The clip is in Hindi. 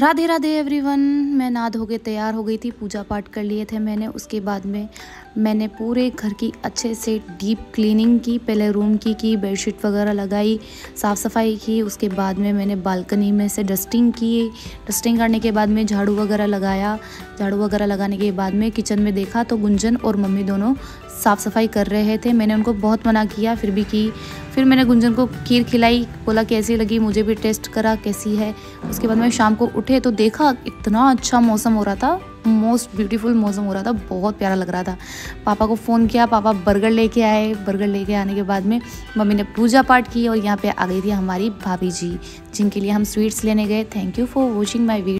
राधे राधे एवरीवन, मैं नहा धो के तैयार हो गई थी, पूजा पाठ कर लिए थे मैंने। उसके बाद में मैंने पूरे घर की अच्छे से डीप क्लीनिंग की, पहले रूम की की बेडशीट वगैरह लगाई साफ़ सफ़ाई की। उसके बाद में मैंने बालकनी में से डस्टिंग की। डस्टिंग करने के बाद में झाड़ू वगैरह लगाया। झाड़ू वगैरह लगाने के बाद में किचन में देखा तो गुंजन और मम्मी दोनों साफ़ सफ़ाई कर रहे थे। मैंने उनको बहुत मना किया, फिर भी की। फिर मैंने गुंजन को खीर खिलाई, बोला कैसी लगी, मुझे भी टेस्ट करा, कैसी है। उसके बाद में शाम को उठे तो देखा इतना अच्छा मौसम हो रहा था। मोस्ट ब्यूटीफुल मौसम हो रहा था, बहुत प्यारा लग रहा था। पापा को फ़ोन किया, पापा बर्गर लेके आए। बर्गर लेके आने के बाद में मम्मी ने पूजा पाठ की और यहाँ पे आ गई थी हमारी भाभी जी, जिनके लिए हम स्वीट्स लेने गए। Thank you for watching my video